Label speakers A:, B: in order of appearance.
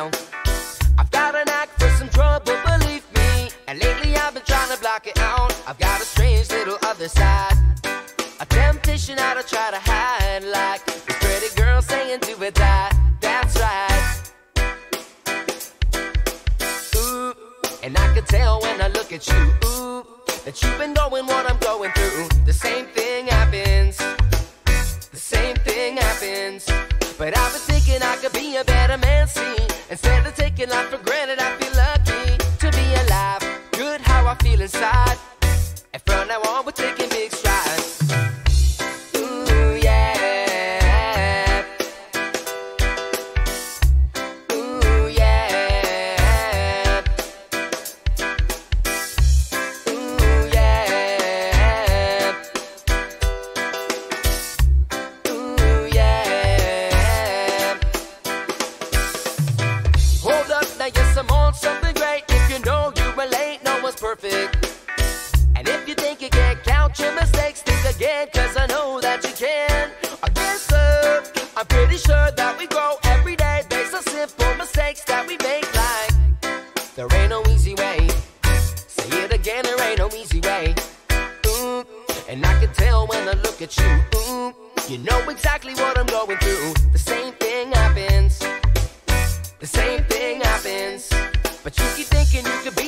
A: I've got a knack for some trouble, believe me. And lately I've been trying to block it out. I've got a strange little other side. A temptation that I try to hide. Like this pretty girl saying do it die. That's right. Ooh, and I can tell when I look at you. Ooh, that you've been going what I'm going through. The same thing happens. The same thing happens. But I've been thinking I could be a better man, see. Instead of taking life for granted, I feel lucky to be alive. Good how I feel inside. And from now on, we're taking big strides. Again, cause I know that you can. Again, sir, I'm pretty sure that we grow every day based on simple mistakes that we make. Like, there ain't no easy way. Say it again, there ain't no easy way. Ooh, and I can tell when I look at you. Ooh, you know exactly what I'm going through. The same thing happens. The same thing happens. But you keep thinking you could be